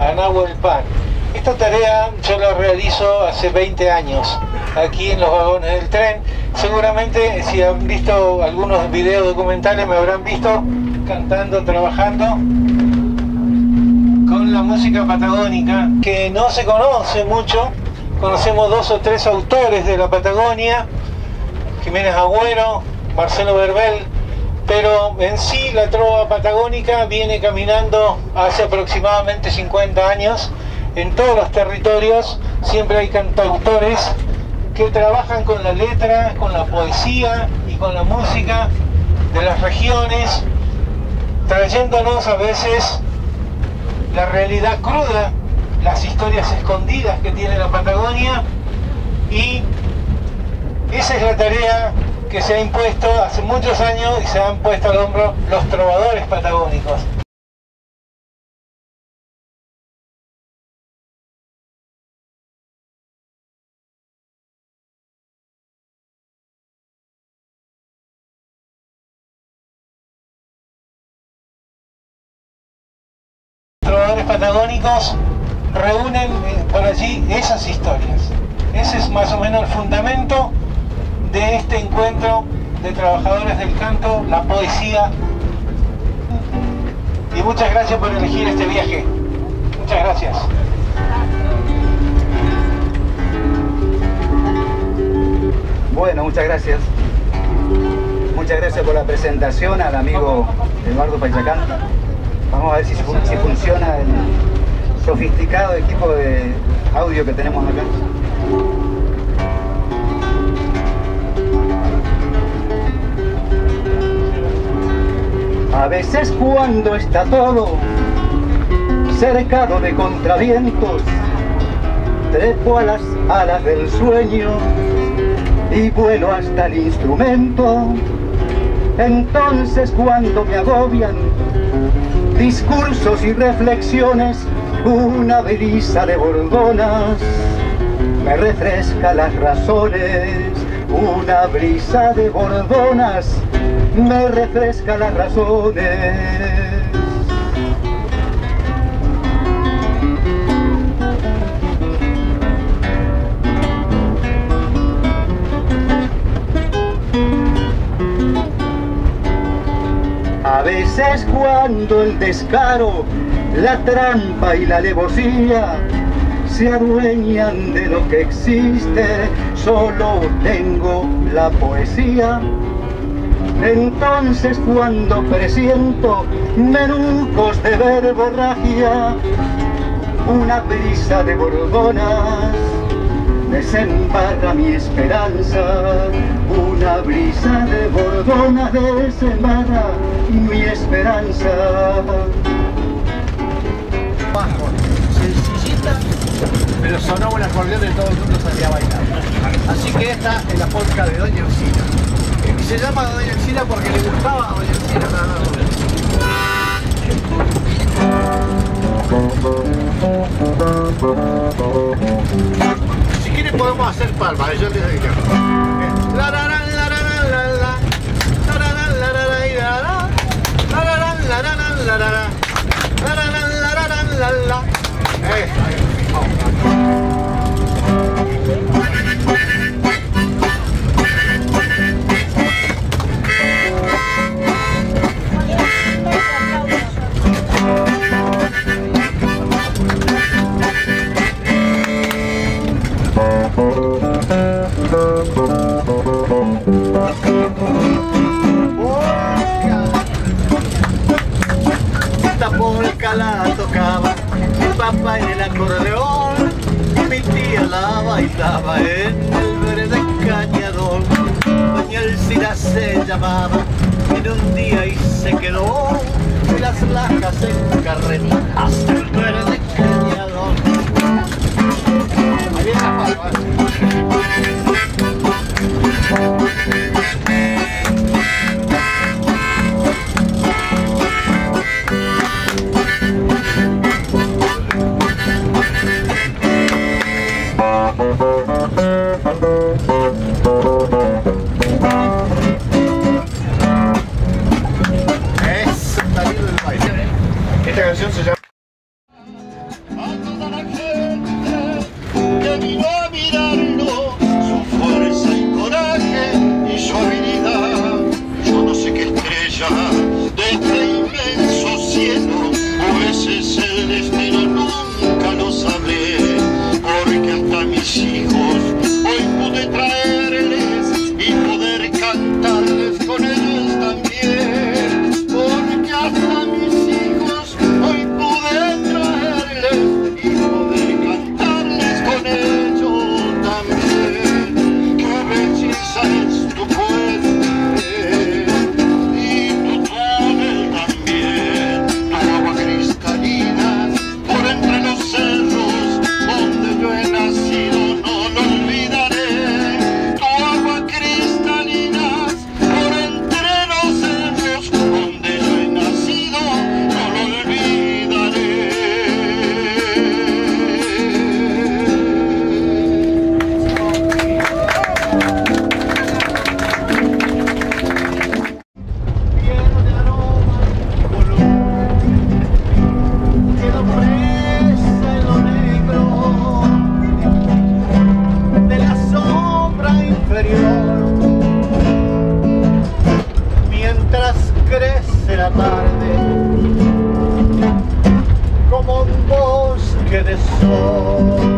a Nahuel Pan. Esta tarea yo la realizo hace 20 años aquí en los vagones del tren. Seguramente si han visto algunos videos documentales me habrán visto cantando, trabajando con la música patagónica que no se conoce mucho. Conocemos dos o tres autores de la Patagonia, Jiménez Agüero, Marcelo Verbel, pero en sí la trova patagónica viene caminando hace aproximadamente 50 años en todos los territorios. Siempre hay cantautores que trabajan con la letra, con la poesía y con la música de las regiones, trayéndonos a veces la realidad cruda, las historias escondidas que tiene la Patagonia. Y esa es la tarea que se ha impuesto hace muchos años y se han puesto al hombro los trovadores patagónicos. trovadores patagónicos reúnen eh, por allí esas historias. Ese es más o menos el fundamento de este encuentro de trabajadores del canto, la poesía. Y muchas gracias por elegir este viaje. Muchas gracias. Bueno, muchas gracias. Muchas gracias por la presentación al amigo Eduardo Pachacán. Vamos a ver si, si funciona el sofisticado equipo de audio que tenemos acá. A veces cuando está todo cercado de contravientos, trepo a las alas del sueño y vuelo hasta el instrumento. Entonces cuando me agobian discursos y reflexiones, una brisa de bordonas me refresca las razones. Una brisa de bordonas me refresca las razones. A veces cuando el descaro, la trampa y la alevosía se adueñan de lo que existe, solo tengo la poesía. Entonces cuando presiento menucos de verborragia, una brisa de borbonas desembarra mi esperanza, una brisa de bordona desembarra mi esperanza. Sencillita, pero sonaba el acordeón y todo el mundo salía a bailar. Así que esta es la polka de Doña Encina. Y se llama Doña Encina porque le gustaba a Doña Encina nada más. Si quieren podemos hacer palmas, yo les digo. En el acordeón y mi tía la bailaba en el verde cañador. Doña Elcida se llamaba y en un día y se quedó de las lajas en carreta hasta el verde 行行行 de sol